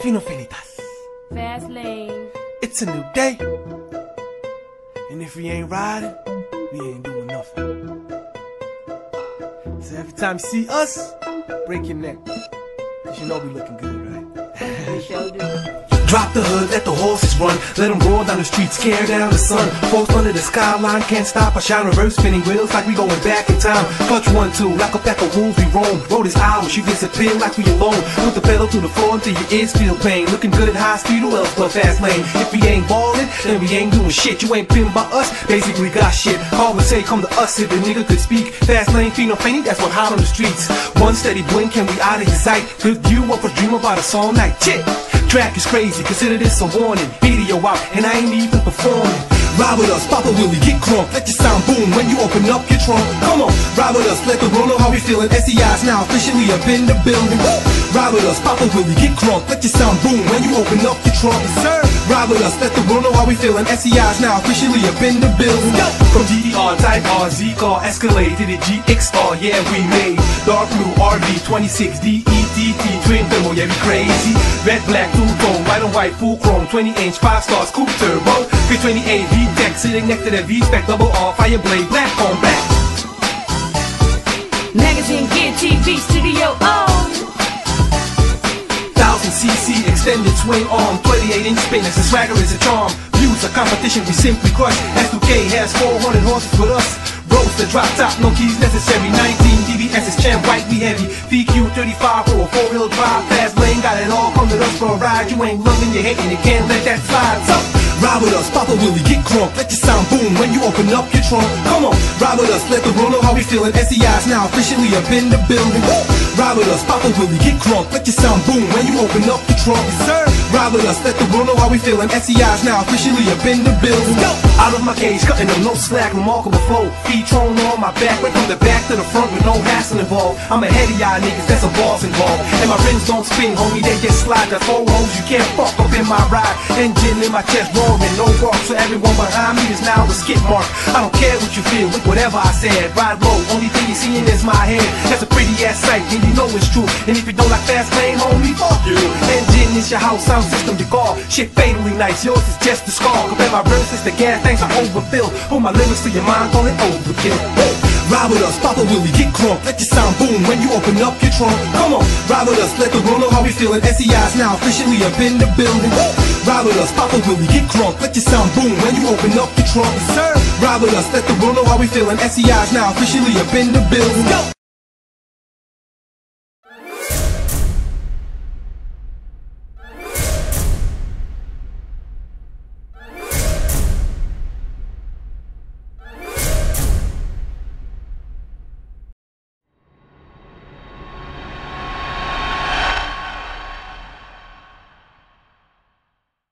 Fast lane. It's a new day. And if we ain't riding, we ain't doing nothing. So every time you see us, break your neck. Cause you know we looking good, right? We sure do. Drop the hood, let the horses run. Let them roll down the street, scare down the sun. Folks under the skyline, can't stop. I shine reverse spinning wheels like we going back in time. Clutch one, two, like a pack of wolves, we roam. Road is ours, you disappear like we alone. Put the pedal to the floor until your ears feel pain. Looking good at high speed, who else but fast lane? If we ain't ballin', then we ain't doing shit. You ain't pinned by us, basically got shit. All Always say, come to us if a nigga could speak. Fast lane, feel no fainting, that's what hot on the streets. One steady blink, and we out of your sight. Good view of a dream about us all night. Shit. Track is crazy, consider this a warning. Video out, and I ain't even performing. Ride with us, Papa Willie, get crunk. Let your sound boom when you open up your trunk. Come on, ride with us, let the world know how we feeling. SEI's now officially up in the building. Ride with us, Papa Willie, get crunk. Let your sound boom when you open up your trunk. Sir, ride with us, let the world know how we feeling. SEI's now officially up in the building. Yo! From GTR, Type R, Z car, Escalade to the GXR, yeah, we made. Dark blue RB, 26, DETT, twin turbo, yeah, we crazy. Red, black, two tone, white on white, full chrome, 20 inch, 5 stars, coupe turbo. 328 VTEC, sitting next to that V-Spec, double R, fire blade, black on black. Magazine Gear TV Studio on. 1000 cc extended swing arm, 28 inch spinners, the swagger is a charm. Views a competition we simply crush. S2K has 400 horses with us. Roadster drop top, no keys necessary. 19 DBS is champ, white we heavy. VQ 35 for a four wheel drive, fast lane, got it all. Come with us for a ride. You ain't loving, you hating, you can't let that slide. So Ride with us, Papa Willie, get crunk. Let your sound boom when you open up your trunk. Come on, ride with us, let the world know how we feeling. SEI's now officially up in the building. Ride with us, Papa Willie, get crunk. Let your sound boom when you open up the trunk. Sir. Ride with us, let the world know how we feeling. SEI's now officially up in the building. Go! Out of my cage, cutting them, no slack, remarkable flow. Feet thrown on my back, went from the back to the front with no hassle involved. I'm ahead of y'all niggas, that's a boss involved. And my rims don't spin, homie, they just slide. That's four hoes, you can't fuck up in my ride. Engine in my chest roaring, no rock, so everyone behind me is now a skip mark. I don't care what you feel, with whatever I said. Ride low, only thing you seeing is my head. That's a sight, and you know it's true. And if you don't like fast lane, homie, fuck you. Engine is your house, sound system your car. Shit fatally nice, yours is just a scar. Compare my verses to gas tanks, I overfill. Put my lyrics to your mind, call it overkill. Ride with us, Papa Willie, get crunk. Let your sound boom when you open up your trunk. Come on, ride with us, let the world know how we feeling. SEI's now officially up in the building. Ride with us, Papa Willie, get crunk. Let your sound boom when you open up your trunk. Sir. Ride with us, let the world know how we feeling. SEI's now officially up in the building. Go!